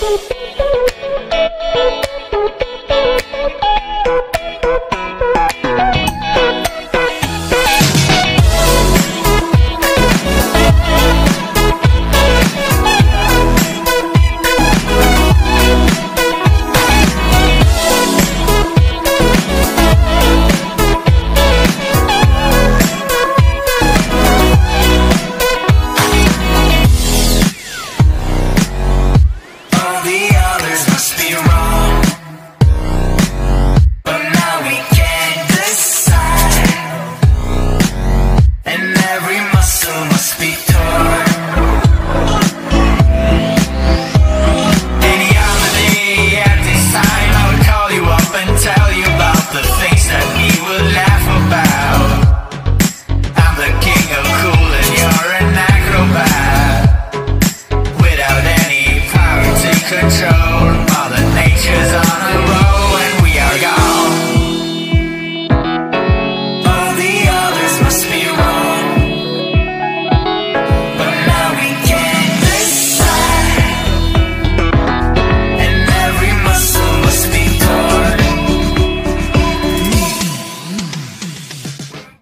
Boop, to my speed toy